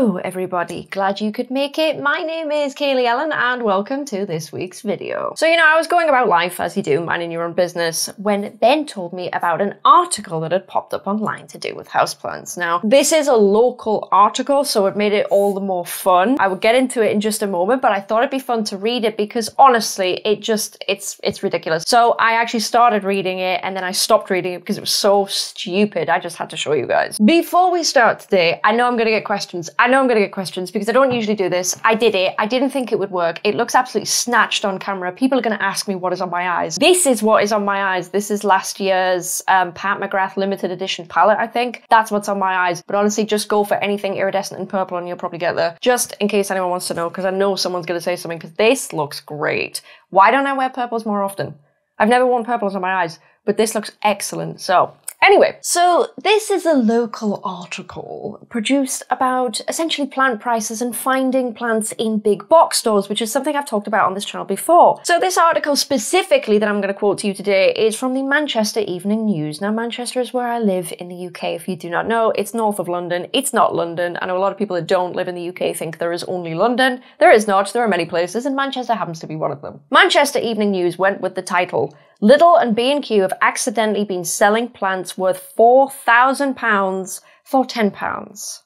Hello, everybody. Glad you could make it. My name is Kaylee Ellen, and welcome to this week's video. So, you know, I was going about life as you do, minding your own business, when Ben told me about an article that had popped up online to do with houseplants. Now, this is a local article, so it made it all the more fun. I will get into it in just a moment, but I thought it'd be fun to read it because honestly, it just it's it's ridiculous. So I actually started reading it and then I stopped reading it because it was so stupid. I just had to show you guys. Before we start today, I know I'm gonna get questions questions. I know I'm going to get questions because I don't usually do this. I did it. I didn't think it would work. It looks absolutely snatched on camera. People are going to ask me what is on my eyes. This is what is on my eyes. This is last year's um, Pat McGrath limited edition palette, I think. That's what's on my eyes. But honestly, just go for anything iridescent and purple and you'll probably get there. Just in case anyone wants to know, because I know someone's going to say something, because this looks great. Why don't I wear purples more often? I've never worn purples on my eyes, but this looks excellent. So Anyway, so this is a local article produced about essentially plant prices and finding plants in big box stores, which is something I've talked about on this channel before. So this article specifically that I'm going to quote to you today is from the Manchester Evening News. Now, Manchester is where I live in the UK. If you do not know, it's north of London. It's not London. I know a lot of people that don't live in the UK think there is only London. There is not. There are many places, and Manchester happens to be one of them. Manchester Evening News went with the title Lidl and B&Q have accidentally been selling plants worth £4,000 for £10.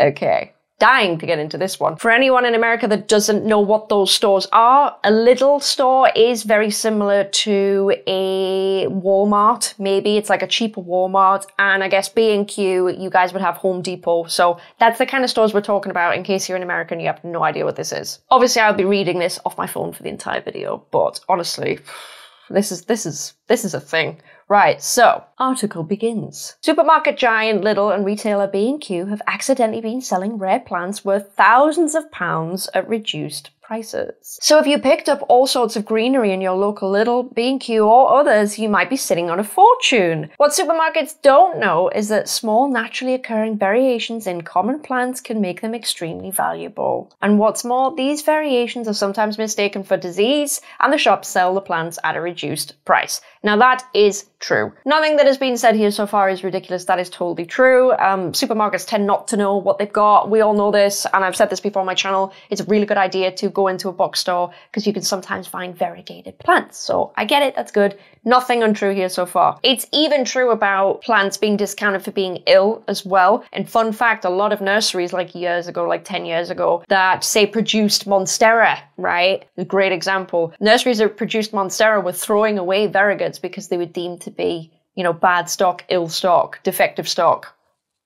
Okay dying to get into this one. For anyone in America that doesn't know what those stores are, a Lidl store is very similar to a Walmart. Maybe it's like a cheaper Walmart. And I guess B&Q, you guys would have Home Depot. So that's the kind of stores we're talking about in case you're an American you have no idea what this is. Obviously, I'll be reading this off my phone for the entire video, but honestly, this is this is this is a thing. Right, so article begins. Supermarket giant Lidl and retailer B&Q have accidentally been selling rare plants worth thousands of pounds at reduced prices. So if you picked up all sorts of greenery in your local Lidl, B&Q or others, you might be sitting on a fortune. What supermarkets don't know is that small naturally occurring variations in common plants can make them extremely valuable. And what's more, these variations are sometimes mistaken for disease and the shops sell the plants at a reduced price. Now that is true. Nothing that has been said here so far is ridiculous. That is totally true. Um, supermarkets tend not to know what they've got. We all know this, and I've said this before on my channel. It's a really good idea to go into a box store because you can sometimes find variegated plants. So I get it. That's good. Nothing untrue here so far. It's even true about plants being discounted for being ill as well. And fun fact, a lot of nurseries like years ago, like 10 years ago, that say produced Monstera, right? A great example. Nurseries that produced Monstera were throwing away variegates because they were deemed to be, you know, bad stock, ill stock, defective stock.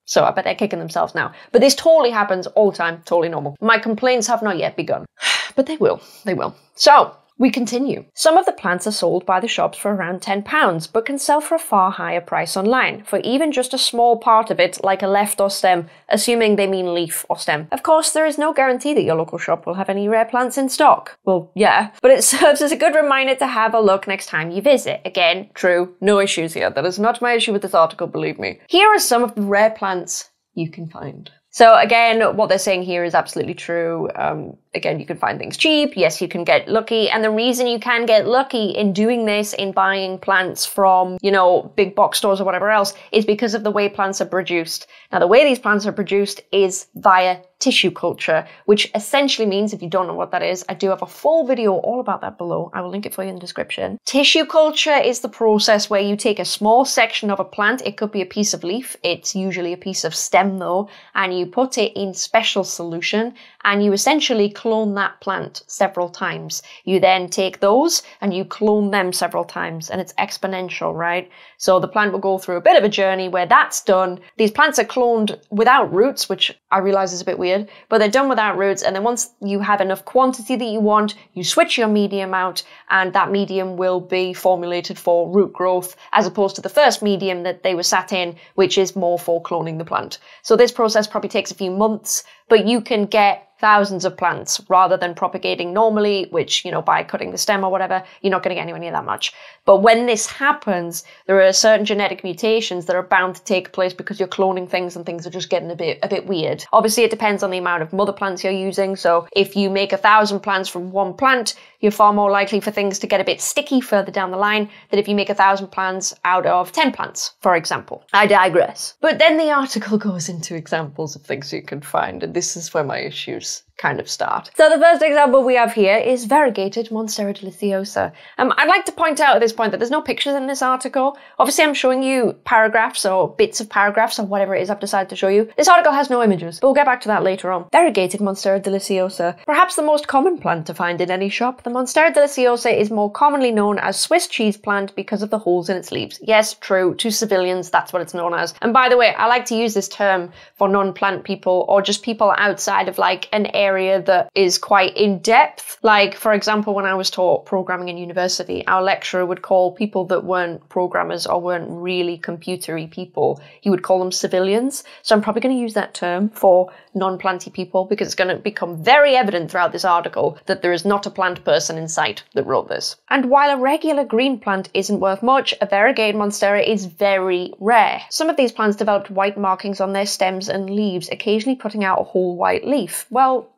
So I bet they're kicking themselves now. But this totally happens all the time, totally normal. My complaints have not yet begun. but they will, they will. So we continue. Some of the plants are sold by the shops for around £10, but can sell for a far higher price online, for even just a small part of it, like a left or stem, assuming they mean leaf or stem. Of course, there is no guarantee that your local shop will have any rare plants in stock. Well, yeah, but it serves as a good reminder to have a look next time you visit. Again, true, no issues here. That is not my issue with this article, believe me. Here are some of the rare plants you can find. So again, what they're saying here is absolutely true. Um, again, you can find things cheap. Yes, you can get lucky. And the reason you can get lucky in doing this, in buying plants from, you know, big box stores or whatever else, is because of the way plants are produced. Now, the way these plants are produced is via tissue culture, which essentially means, if you don't know what that is, I do have a full video all about that below. I will link it for you in the description. Tissue culture is the process where you take a small section of a plant, it could be a piece of leaf, it's usually a piece of stem though, and you put it in special solution and you essentially clone that plant several times. You then take those and you clone them several times and it's exponential, right? So the plant will go through a bit of a journey where that's done. These plants are cloned without roots, which I realize is a bit weird, but they're done without roots. And then once you have enough quantity that you want, you switch your medium out and that medium will be formulated for root growth as opposed to the first medium that they were sat in, which is more for cloning the plant. So this process probably takes a few months, but you can get thousands of plants rather than propagating normally, which, you know, by cutting the stem or whatever, you're not going to get anywhere near that much. But when this happens, there are certain genetic mutations that are bound to take place because you're cloning things and things are just getting a bit a bit weird. Obviously, it depends on the amount of mother plants you're using. So if you make a thousand plants from one plant, you're far more likely for things to get a bit sticky further down the line than if you make a thousand plants out of 10 plants, for example. I digress. But then the article goes into examples of things you can find, and this is where my issues kind of start. So the first example we have here is variegated Monstera deliciosa. Um, I'd like to point out at this point that there's no pictures in this article. Obviously, I'm showing you paragraphs or bits of paragraphs or whatever it is I've decided to show you. This article has no images, but we'll get back to that later on. Variegated Monstera deliciosa, perhaps the most common plant to find in any shop. The Monstera deliciosa is more commonly known as Swiss cheese plant because of the holes in its leaves. Yes, true. To civilians, that's what it's known as. And by the way, I like to use this term for non-plant people or just people outside of like an area area that is quite in depth. Like, for example, when I was taught programming in university, our lecturer would call people that weren't programmers or weren't really computery people, he would call them civilians. So I'm probably going to use that term for non planty people because it's going to become very evident throughout this article that there is not a plant person in sight that wrote this. And while a regular green plant isn't worth much, a variegated monstera is very rare. Some of these plants developed white markings on their stems and leaves, occasionally putting out a whole white leaf. Well,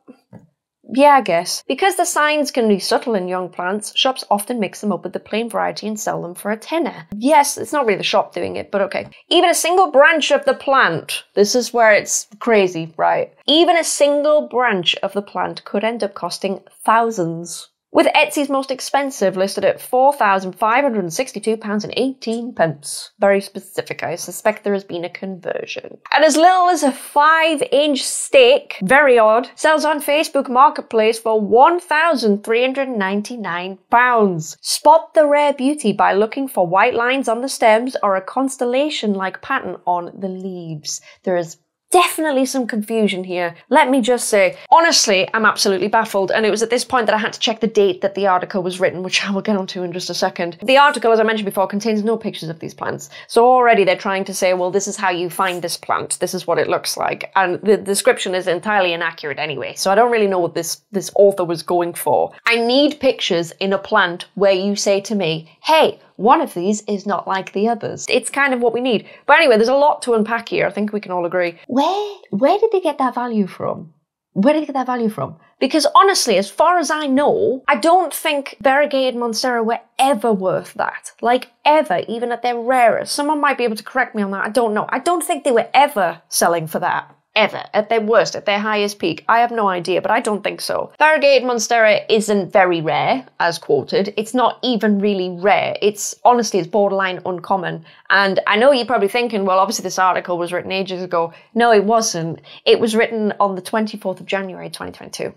yeah, I guess. Because the signs can be subtle in young plants, shops often mix them up with the plain variety and sell them for a tenner. Yes, it's not really the shop doing it, but okay. Even a single branch of the plant, this is where it's crazy, right? Even a single branch of the plant could end up costing thousands with Etsy's most expensive listed at £4,562.18. pence. Very specific, I suspect there has been a conversion. And as little as a 5 inch stick, very odd, sells on Facebook Marketplace for £1,399. Spot the rare beauty by looking for white lines on the stems or a constellation like pattern on the leaves. There is definitely some confusion here. Let me just say, honestly, I'm absolutely baffled. And it was at this point that I had to check the date that the article was written, which I will get onto in just a second. The article, as I mentioned before, contains no pictures of these plants. So already they're trying to say, well, this is how you find this plant. This is what it looks like. And the description is entirely inaccurate anyway. So I don't really know what this, this author was going for. I need pictures in a plant where you say to me, hey, one of these is not like the others. It's kind of what we need. But anyway, there's a lot to unpack here. I think we can all agree. Where where did they get that value from? Where did they get that value from? Because honestly, as far as I know, I don't think variegated Monstera were ever worth that. Like, ever, even at their rarest. Someone might be able to correct me on that. I don't know. I don't think they were ever selling for that ever at their worst, at their highest peak? I have no idea, but I don't think so. Variegated Monstera isn't very rare, as quoted. It's not even really rare. It's honestly, it's borderline uncommon. And I know you're probably thinking, well, obviously this article was written ages ago. No, it wasn't. It was written on the 24th of January, 2022.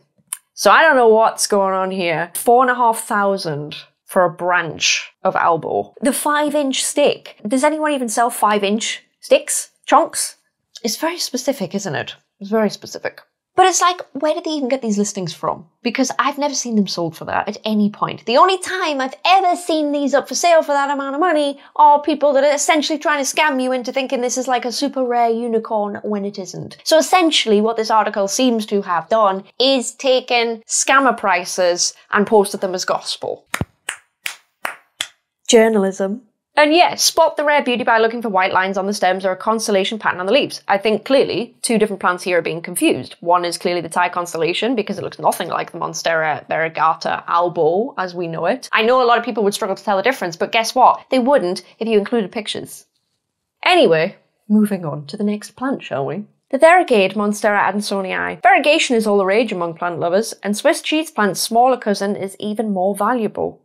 So I don't know what's going on here. Four and a half thousand for a branch of albo. The five inch stick. Does anyone even sell five inch sticks? Chunks? It's very specific, isn't it? It's very specific. But it's like, where did they even get these listings from? Because I've never seen them sold for that at any point. The only time I've ever seen these up for sale for that amount of money are people that are essentially trying to scam you into thinking this is like a super rare unicorn when it isn't. So essentially, what this article seems to have done is taken scammer prices and posted them as gospel. Journalism. And yes, spot the rare beauty by looking for white lines on the stems or a constellation pattern on the leaves. I think clearly two different plants here are being confused. One is clearly the Thai constellation because it looks nothing like the Monstera variegata albo as we know it. I know a lot of people would struggle to tell the difference, but guess what? They wouldn't if you included pictures. Anyway, moving on to the next plant, shall we? The variegated Monstera adansonii. Variegation is all the rage among plant lovers, and Swiss cheese plant's smaller cousin is even more valuable.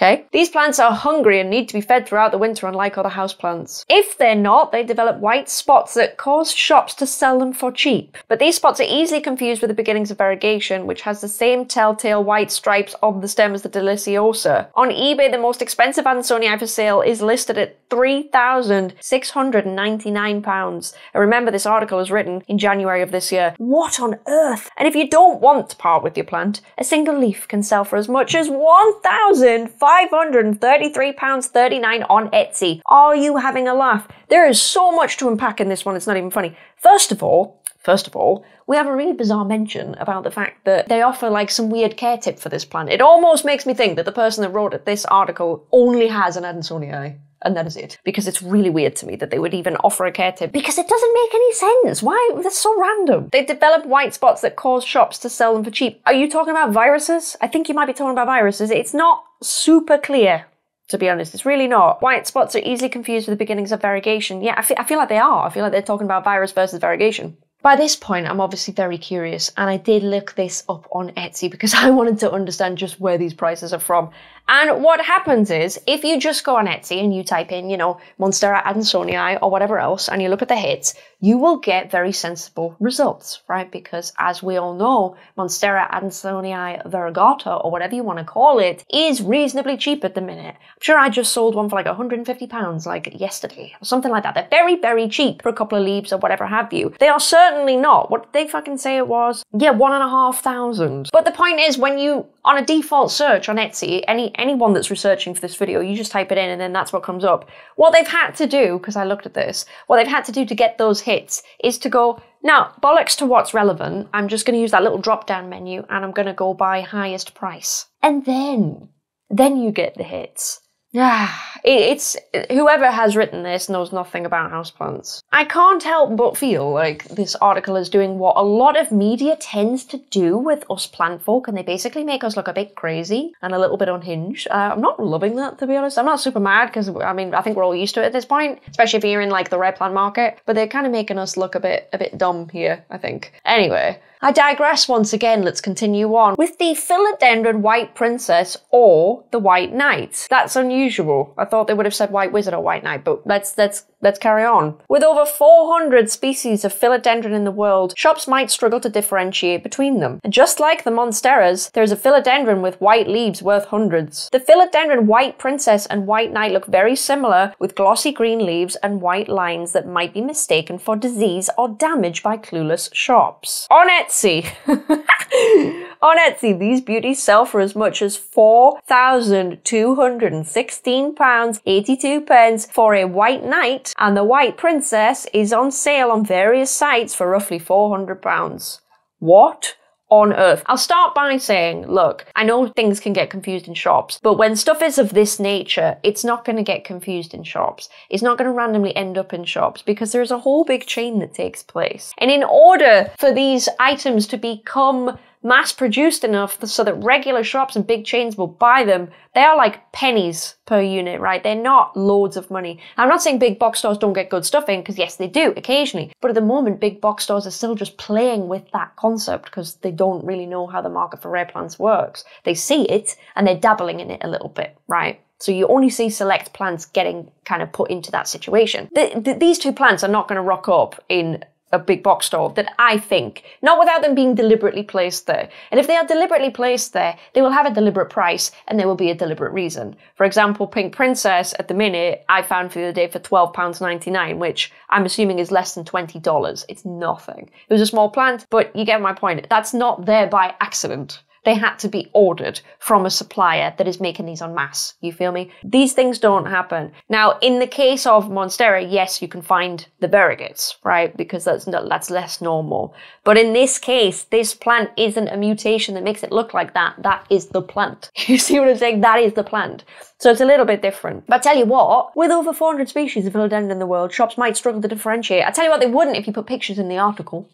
Okay? These plants are hungry and need to be fed throughout the winter, unlike other houseplants. If they're not, they develop white spots that cause shops to sell them for cheap. But these spots are easily confused with the beginnings of variegation, which has the same telltale white stripes on the stem as the deliciosa. On eBay, the most expensive Adansonii for sale is listed at £3,699. And remember, this article was written in January of this year. What on earth? And if you don't want to part with your plant, a single leaf can sell for as much as 1,000 £533.39 on Etsy. Are you having a laugh? There is so much to unpack in this one, it's not even funny. First of all, First of all, we have a really bizarre mention about the fact that they offer like some weird care tip for this plant. It almost makes me think that the person that wrote this article only has an Adansonii. And that is it. Because it's really weird to me that they would even offer a care tip. Because it doesn't make any sense. Why? That's so random. They develop white spots that cause shops to sell them for cheap. Are you talking about viruses? I think you might be talking about viruses. It's not super clear to be honest. It's really not. White spots are easily confused with the beginnings of variegation. Yeah, I feel, I feel like they are. I feel like they're talking about virus versus variegation. By this point, I'm obviously very curious, and I did look this up on Etsy because I wanted to understand just where these prices are from. And what happens is, if you just go on Etsy and you type in, you know, Monstera adansonii or whatever else, and you look at the hits, you will get very sensible results, right? Because as we all know, Monstera adansonii variegata, or whatever you want to call it, is reasonably cheap at the minute. I'm sure I just sold one for like 150 pounds, like yesterday, or something like that. They're very, very cheap for a couple of leaves or whatever have you. They are certainly not. What they fucking say it was? Yeah, one and a half thousand. But the point is, when you, on a default search on Etsy, any anyone that's researching for this video, you just type it in and then that's what comes up. What they've had to do, because I looked at this, what they've had to do to get those hits is to go, now, bollocks to what's relevant, I'm just going to use that little drop down menu and I'm going to go by highest price. And then, then you get the hits. Yeah, it's whoever has written this knows nothing about houseplants. I can't help but feel like this article is doing what a lot of media tends to do with us plant folk, and they basically make us look a bit crazy and a little bit unhinged. Uh, I'm not loving that, to be honest. I'm not super mad because I mean I think we're all used to it at this point, especially if you're in like the rare plant market. But they're kind of making us look a bit a bit dumb here. I think. Anyway, I digress once again, let's continue on with the Philodendron White Princess or the White Knight. That's unusual. I thought they would have said White Wizard or White Knight, but let's let's let's carry on. With over 400 species of philodendron in the world, shops might struggle to differentiate between them. And just like the monsteras, there's a philodendron with white leaves worth hundreds. The philodendron White Princess and White Knight look very similar with glossy green leaves and white lines that might be mistaken for disease or damage by clueless shops. On Etsy. On Etsy, these beauties sell for as much as £4,216.82 pence for a white knight, and the white princess is on sale on various sites for roughly £400. What? on earth. I'll start by saying, look, I know things can get confused in shops, but when stuff is of this nature, it's not going to get confused in shops. It's not going to randomly end up in shops because there's a whole big chain that takes place. And in order for these items to become mass produced enough so that regular shops and big chains will buy them, they are like pennies per unit, right? They're not loads of money. I'm not saying big box stores don't get good stuff in, because yes, they do occasionally. But at the moment, big box stores are still just playing with that concept because they don't really know how the market for rare plants works. They see it and they're dabbling in it a little bit, right? So you only see select plants getting kind of put into that situation. The, the, these two plants are not going to rock up in a big box store that I think, not without them being deliberately placed there. And if they are deliberately placed there, they will have a deliberate price and there will be a deliberate reason. For example, Pink Princess at the minute I found for the other day for £12.99, which I'm assuming is less than $20. It's nothing. It was a small plant, but you get my point. That's not there by accident. They had to be ordered from a supplier that is making these en masse. You feel me? These things don't happen. Now, in the case of Monstera, yes, you can find the variegates, right? Because that's that's less normal. But in this case, this plant isn't a mutation that makes it look like that. That is the plant. You see what I'm saying? That is the plant. So it's a little bit different. But I tell you what, with over 400 species of philodendron in the world, shops might struggle to differentiate. I tell you what, they wouldn't if you put pictures in the article.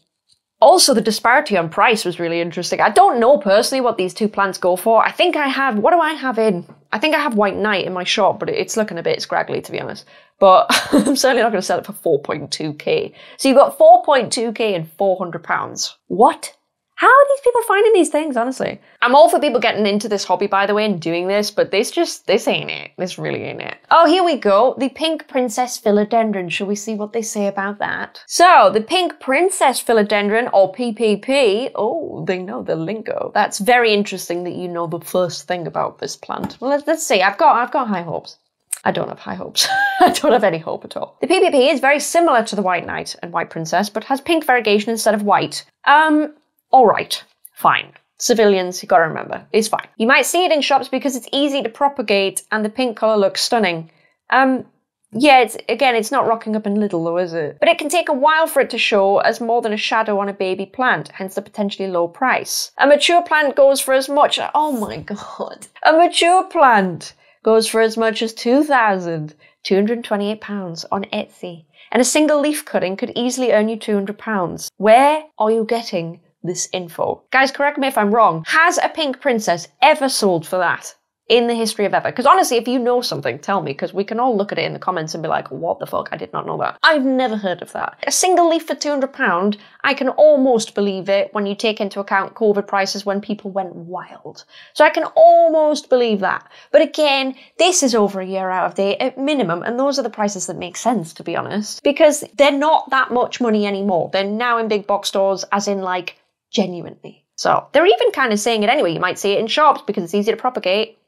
Also, the disparity on price was really interesting. I don't know personally what these two plants go for. I think I have, what do I have in? I think I have White Knight in my shop, but it's looking a bit scraggly to be honest. But I'm certainly not going to sell it for 4.2k. So you've got 4.2k and 400 pounds. What? How are these people finding these things, honestly? I'm all for people getting into this hobby, by the way, and doing this, but this just, this ain't it. This really ain't it. Oh, here we go. The Pink Princess Philodendron. Shall we see what they say about that? So, the Pink Princess Philodendron, or PPP, oh, they know the lingo. That's very interesting that you know the first thing about this plant. Well, let's, let's see. I've got, I've got high hopes. I don't have high hopes. I don't have any hope at all. The PPP is very similar to the White Knight and White Princess, but has pink variegation instead of white. Um, all right, fine. Civilians, you gotta remember, it's fine. You might see it in shops because it's easy to propagate and the pink color looks stunning. Um, Yeah, it's again, it's not rocking up in Lidl though, is it? But it can take a while for it to show as more than a shadow on a baby plant, hence the potentially low price. A mature plant goes for as much. Oh my god! A mature plant goes for as much as two thousand two hundred twenty-eight pounds on Etsy, and a single leaf cutting could easily earn you two hundred pounds. Where are you getting this info? Guys, correct me if I'm wrong. Has a pink princess ever sold for that? in the history of ever. Because honestly, if you know something, tell me, because we can all look at it in the comments and be like, what the fuck? I did not know that. I've never heard of that. A single leaf for £200, I can almost believe it when you take into account COVID prices when people went wild. So I can almost believe that. But again, this is over a year out of date at minimum, and those are the prices that make sense, to be honest, because they're not that much money anymore. They're now in big box stores, as in like genuinely. So they're even kind of saying it anyway. You might see it in shops because it's easy to propagate.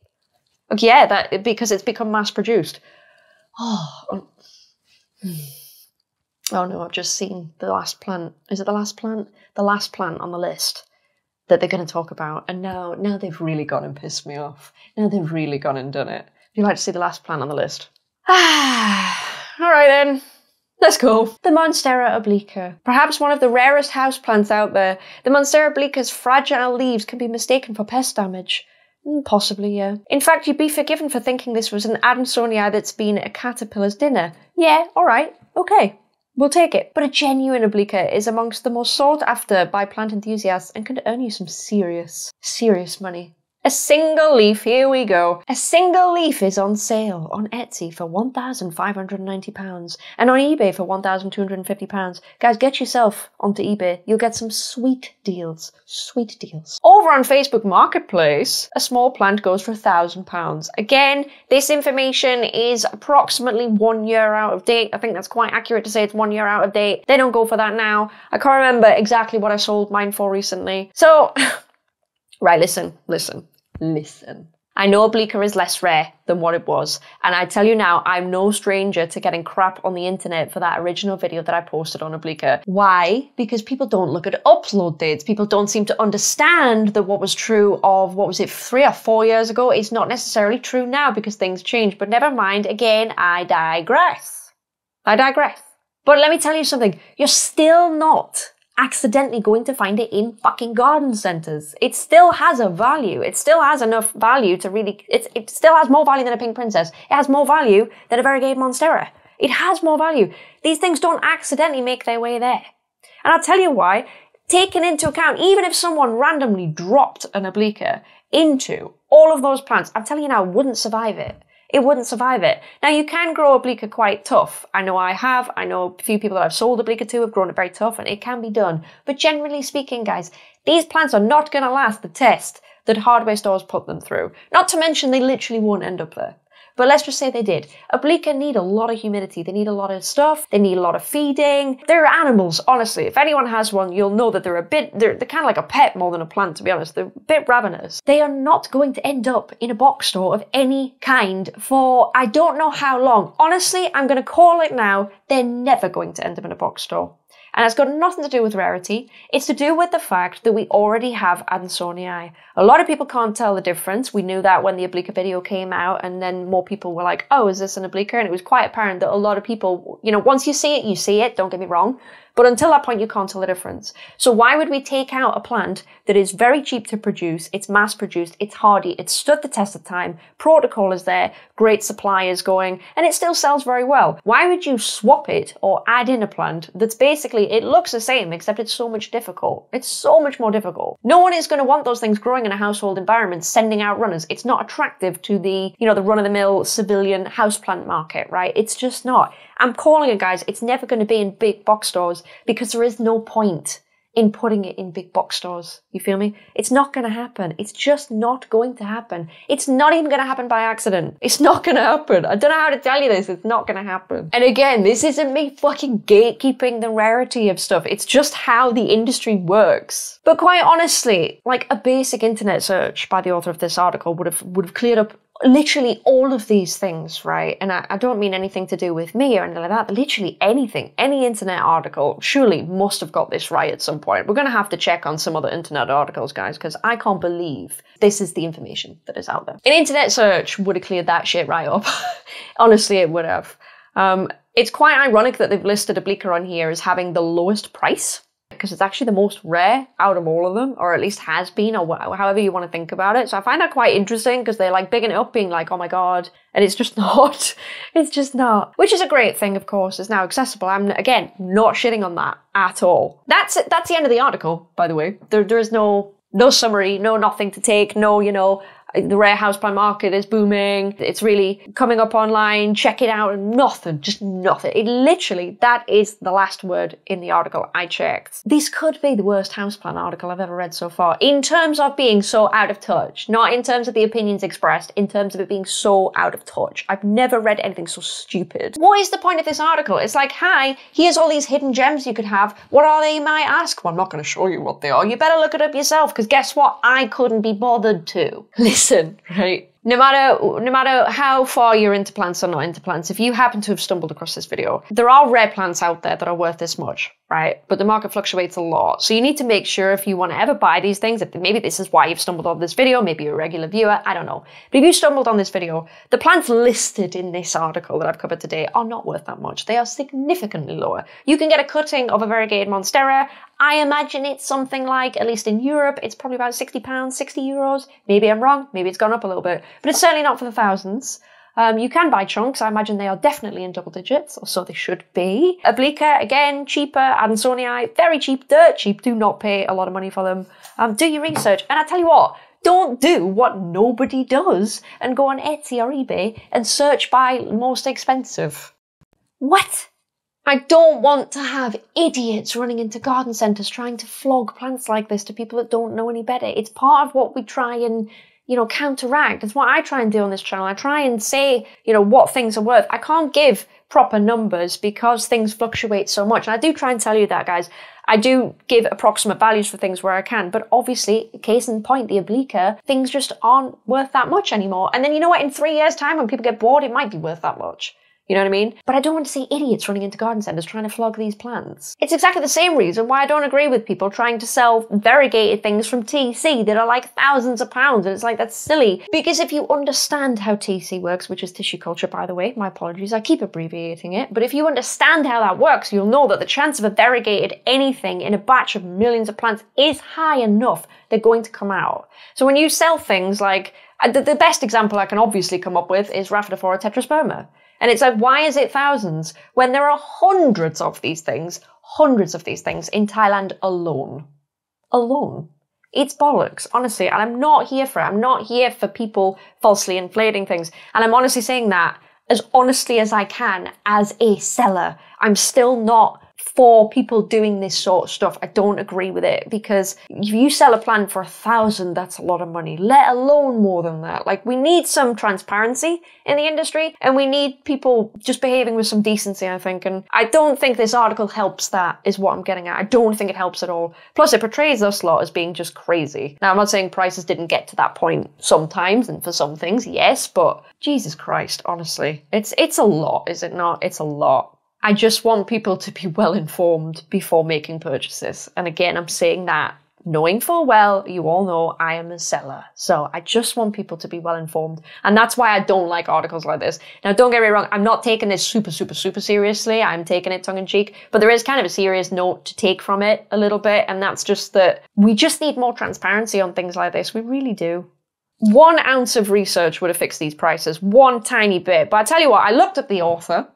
Like, yeah, that because it's become mass produced. Oh, oh, oh no, I've just seen the last plant. Is it the last plant? The last plant on the list that they're going to talk about. And now, now they've really gone and pissed me off. Now they've really gone and done it. Would you like to see the last plant on the list? Ah, all right then. Let's go. The Monstera obliqua. Perhaps one of the rarest houseplants out there, the Monstera obliqua's fragile leaves can be mistaken for pest damage. Mm, possibly, yeah. In fact, you'd be forgiven for thinking this was an Adansonii that's been a caterpillar's dinner. Yeah, alright, okay. We'll take it. But a genuine obliqua is amongst the most sought after by plant enthusiasts and can earn you some serious, serious money. A single leaf, here we go. A single leaf is on sale on Etsy for £1,590 and on eBay for £1,250. Guys, get yourself onto eBay. You'll get some sweet deals. Sweet deals. Over on Facebook Marketplace, a small plant goes for £1,000. Again, this information is approximately one year out of date. I think that's quite accurate to say it's one year out of date. They don't go for that now. I can't remember exactly what I sold mine for recently. So, Right, listen, listen, listen. I know Obliqua is less rare than what it was, and I tell you now, I'm no stranger to getting crap on the internet for that original video that I posted on Obliqua. Why? Because people don't look at upload dates. People don't seem to understand that what was true of, what was it, three or four years ago is not necessarily true now because things change. But never mind, again, I digress. I digress. But let me tell you something, you're still not accidentally going to find it in fucking garden centers. It still has a value. It still has enough value to really, it, still has more value than a pink princess. It has more value than a variegated monstera. It has more value. These things don't accidentally make their way there. And I'll tell you why. Taken into account, even if someone randomly dropped an obliqua into all of those plants, I'm telling you now, wouldn't survive it it wouldn't survive it. Now you can grow obliqua quite tough. I know I have. I know a few people that I've sold obliqua to have grown it very tough and it can be done. But generally speaking, guys, these plants are not going to last the test that hardware stores put them through. Not to mention they literally won't end up there. But let's just say they did. Obliqua need a lot of humidity. They need a lot of stuff. They need a lot of feeding. They're animals, honestly. If anyone has one, you'll know that they're a bit, they're, they're kind of like a pet more than a plant, to be honest. They're a bit ravenous. They are not going to end up in a box store of any kind for I don't know how long. Honestly, I'm going to call it now. They're never going to end up in a box store. And it's got nothing to do with rarity. It's to do with the fact that we already have Adansonii. A lot of people can't tell the difference. We knew that when the obliqua video came out, and then more people were like, oh, is this an obliqua? And it was quite apparent that a lot of people, you know, once you see it, you see it, don't get me wrong. But until that point, you can't tell the difference. So why would we take out a plant that is very cheap to produce, it's mass produced, it's hardy, it's stood the test of time, protocol is there, great supply is going, and it still sells very well. Why would you swap it or add in a plant that's basically, it looks the same, except it's so much difficult. It's so much more difficult. No one is going to want those things growing in a household environment, sending out runners. It's not attractive to the, you know, the run-of-the-mill civilian houseplant market, right? It's just not. I'm calling it, guys. It's never going to be in big box stores because there is no point in putting it in big box stores. You feel me? It's not going to happen. It's just not going to happen. It's not even going to happen by accident. It's not going to happen. I don't know how to tell you this. It's not going to happen. And again, this isn't me fucking gatekeeping the rarity of stuff. It's just how the industry works. But quite honestly, like a basic internet search by the author of this article would have would have cleared up literally all of these things, right? And I, I, don't mean anything to do with me or anything like that, but literally anything, any internet article surely must have got this right at some point. We're going to have to check on some other internet articles, guys, because I can't believe this is the information that is out there. An internet search would have cleared that shit right up. Honestly, it would have. Um, it's quite ironic that they've listed a Obliqua on here as having the lowest price because it's actually the most rare out of all of them, or at least has been, or wh- however you want to think about it. So I find that quite interesting because they're like bigging it up, being like, oh my god, and it's just not. It's just not. Which is a great thing, of course, it's now accessible. I'm, again, not shitting on that at all. That's it. That's the end of the article, by the way. There, there is no no summary, no nothing to take, no, you know, the rare houseplant market is booming. It's really coming up online. Check it out. Nothing, just nothing. It literally, that is the last word in the article I checked. This could be the worst houseplant article I've ever read so far, in terms of being so out of touch. Not in terms of the opinions expressed, in terms of it being so out of touch. I've never read anything so stupid. What is the point of this article? It's like, hi, here's all these hidden gems you could have. What are they, you might ask? Well, I'm not going to show you what they are. You better look it up yourself, because guess what? I couldn't be bothered to. Listen, right? No matter no matter how far you're into plants or not into plants, if you happen to have stumbled across this video, there are rare plants out there that are worth this much, right? But the market fluctuates a lot. So you need to make sure if you want to ever buy these things, maybe this is why you've stumbled on this video, maybe you're a regular viewer, I don't know. But if you stumbled on this video, the plants listed in this article that I've covered today are not worth that much. They are significantly lower. You can get a cutting of a variegated monstera. I imagine it's something like, at least in Europe, it's probably about 60 pounds, 60 euros. Maybe I'm wrong, maybe it's gone up a little bit, but it's certainly not for the thousands. Um, you can buy chunks. I imagine they are definitely in double digits, or so they should be. Obliqua, again, cheaper. Adansonii, very cheap, dirt cheap. Do not pay a lot of money for them. Um, do your research. And I tell you what, don't do what nobody does and go on Etsy or eBay and search by most expensive. What? I don't want to have idiots running into garden centres trying to flog plants like this to people that don't know any better. It's part of what we try and, you know, counteract. It's what I try and do on this channel. I try and say, you know, what things are worth. I can't give proper numbers because things fluctuate so much. And I do try and tell you that, guys. I do give approximate values for things where I can, but obviously, case in point, the Obliqua, things just aren't worth that much anymore. And then you know what? In three years' time, when people get bored, it might be worth that much. You know what I mean? But I don't want to see idiots running into garden centres trying to flog these plants. It's exactly the same reason why I don't agree with people trying to sell variegated things from TC that are like thousands of pounds. And it's like, that's silly. Because if you understand how TC works, which is tissue culture, by the way, my apologies, I keep abbreviating it. But if you understand how that works, you'll know that the chance of a variegated anything in a batch of millions of plants is high enough they're going to come out. So when you sell things like, uh, the, the best example I can obviously come up with is Rhaphidophora tetrasperma. And it's like, why is it thousands when there are hundreds of these things, hundreds of these things in Thailand alone? Alone. It's bollocks, honestly. And I'm not here for it. I'm not here for people falsely inflating things. And I'm honestly saying that as honestly as I can as a seller. I'm still not for people doing this sort of stuff. I don't agree with it because if you sell a plan for a thousand, that's a lot of money, let alone more than that. Like, we need some transparency in the industry and we need people just behaving with some decency, I think. And I don't think this article helps that, is what I'm getting at. I don't think it helps at all. Plus, it portrays us lot as being just crazy. Now, I'm not saying prices didn't get to that point sometimes and for some things, yes, but Jesus Christ, honestly, it's, it's a lot, is it not? It's a lot. I just want people to be well informed before making purchases. And again, I'm saying that knowing full well, you all know I am a seller. So I just want people to be well informed. And that's why I don't like articles like this. Now, don't get me wrong, I'm not taking this super, super, super seriously. I'm taking it tongue in cheek, but there is kind of a serious note to take from it a little bit. And that's just that we just need more transparency on things like this. We really do. One ounce of research would have fixed these prices, one tiny bit. But I tell you what, I looked at the author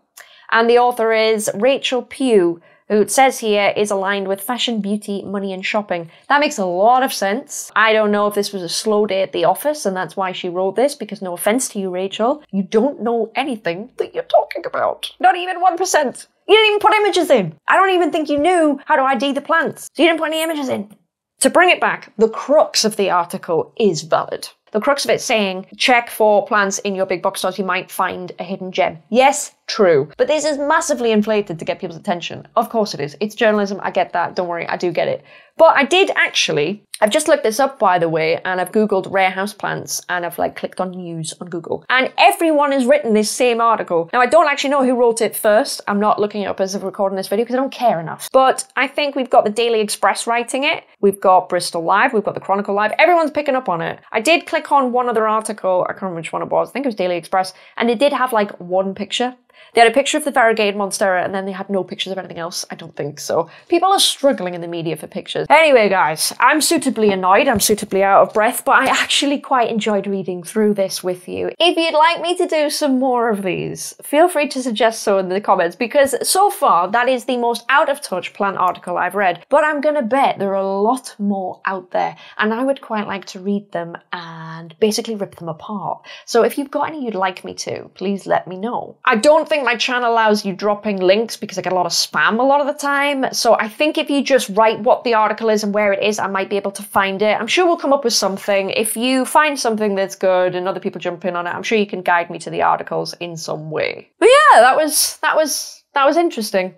and the author is Rachel Pugh, who it says here is aligned with fashion, beauty, money, and shopping. That makes a lot of sense. I don't know if this was a slow day at the office and that's why she wrote this, because no offense to you, Rachel, you don't know anything that you're talking about. Not even 1%. You didn't even put images in. I don't even think you knew how to ID the plants. So you didn't put any images in. To bring it back, the crux of the article is valid. The crux of it saying, check for plants in your big box stores, you might find a hidden gem. Yes, true. But this is massively inflated to get people's attention. Of course it is. It's journalism. I get that. Don't worry. I do get it. But I did actually, I've just looked this up by the way, and I've Googled rare house plants and I've like clicked on news on Google. And everyone has written this same article. Now I don't actually know who wrote it first. I'm not looking it up as of recording this video because I don't care enough. But I think we've got the Daily Express writing it. We've got Bristol Live. We've got the Chronicle Live. Everyone's picking up on it. I did click on one other article. I can't remember which one it was. I think it was Daily Express. And it did have like one picture They had a picture of the variegated monstera and then they had no pictures of anything else. I don't think so. People are struggling in the media for pictures. Anyway, guys, I'm suitably annoyed. I'm suitably out of breath, but I actually quite enjoyed reading through this with you. If you'd like me to do some more of these, feel free to suggest so in the comments because so far that is the most out of touch plant article I've read. But I'm gonna bet there are a lot more out there and I would quite like to read them and basically rip them apart. So if you've got any you'd like me to, please let me know. I don't think my channel allows you dropping links because I get a lot of spam a lot of the time. So I think if you just write what the article is and where it is, I might be able to find it. I'm sure we'll come up with something. If you find something that's good and other people jump in on it, I'm sure you can guide me to the articles in some way. But yeah, that was that was that was interesting.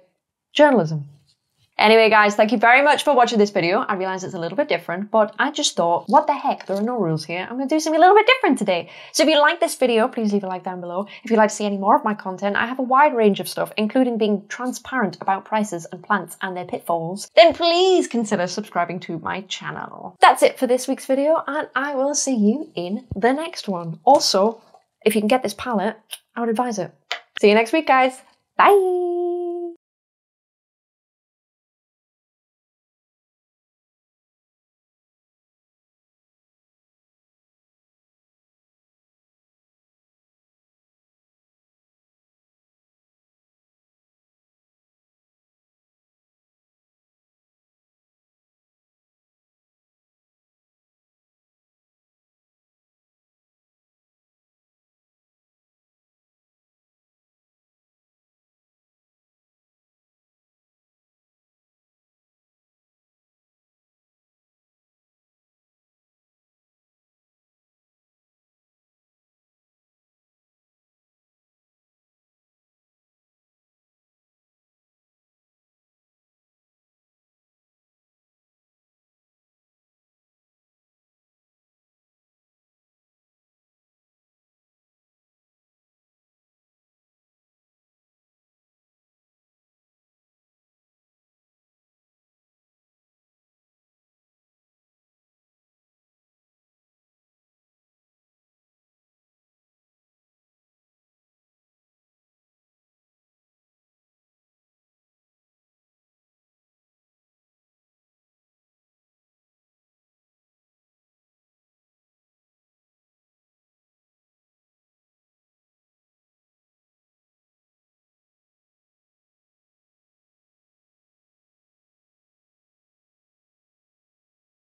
Journalism. Anyway, guys, thank you very much for watching this video. I realize it's a little bit different, but I just thought, what the heck? There are no rules here. I'm going to do something a little bit different today. So if you like this video, please leave a like down below. If you'd like to see any more of my content, I have a wide range of stuff, including being transparent about prices and plants and their pitfalls, then please consider subscribing to my channel. That's it for this week's video, and I will see you in the next one. Also, if you can get this palette, I would advise it. See you next week, guys. Bye!